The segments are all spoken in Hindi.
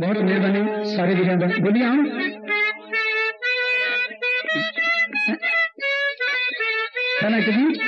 बहुत मेहरबानी सारे विजय बोलिए हम। खाना किसी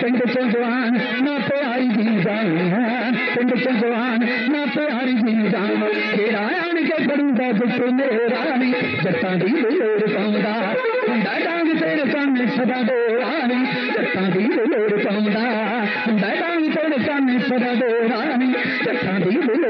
ਪਿੰਡ ਚ ਜਵਾਨ ਨਾ ਪਿਆਰੀ ਦੀ ਜਾਨ ਪਿੰਡ ਚ ਜਵਾਨ ਨਾ ਪਿਆਰੀ ਦੀ ਜਾਨ ਤੇਰਾ ਆਣ ਕੇ ਫੜੂਗਾ ਦੁੱਖ ਮੇਰਾ ਨੀ ਜੱਟਾਂ ਦੀ ਲੋੜ ਪਾਉਂਦਾ ਹੁੰਦਾ ਡਾਂਗ ਤੇਰੇ ਕੰਨ ਸਦਾ ਡੋਰਾ ਨੀ ਜੱਟਾਂ ਦੀ ਲੋੜ ਪਾਉਂਦਾ ਹੁੰਦਾ ਡਾਂਗ ਤੇਰੇ ਕੰਨ ਸਦਾ ਡੋਰਾ ਨੀ ਜੱਟਾਂ ਦੀ ਲੋੜ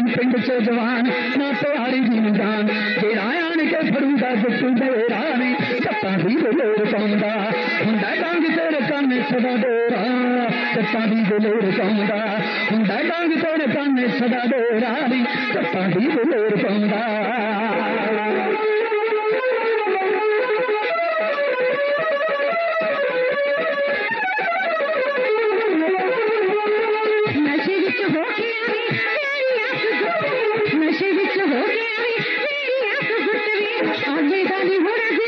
पिंड से जवान, ना प्यारी जी जान। तेरा आण के फरूदा जट्टू डेरा नी जट्टा भी दलेर सौंदा। हुंदा डंग तेरे काने सदा डेरा जट्टा भी दलेर सौंदा। हुंदा डंग तेरे काने सदा डेरा नी जट्टा भी दलेर सौंदा। Thank you.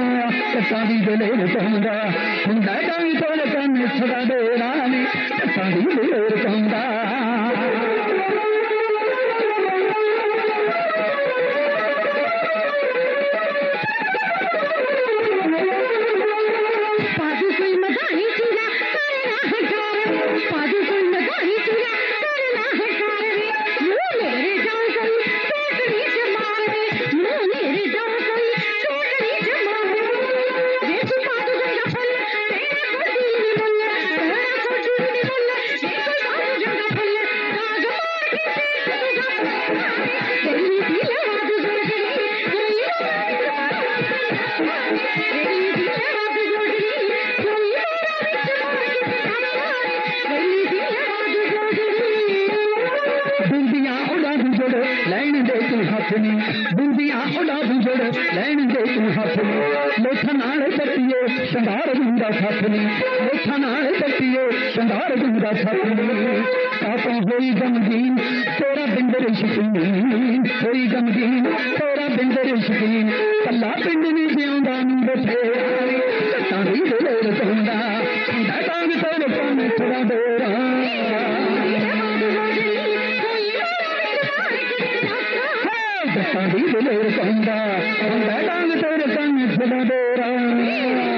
तांदी दिलेर कंदा हुंदा तांदी तोड़ कम सदा डोरानी तांदी दिलेर कंदा तू हथ नी बूंदिया ओडा बुजड़ लैण दे तू हथ नी लेखा नाल टपियो शंगार दूंदा साथ नी लेखा नाल टपियो शंगार दूंदा साथ नी काफ़ी होई गमगीन, तेरा बिंदर शकीन। होई गमगीन, तेरा बिंदर शकीन। कला पिंड नहीं जियादा சதி விளைவு கண்டா கண்டாங்க தவிர தான்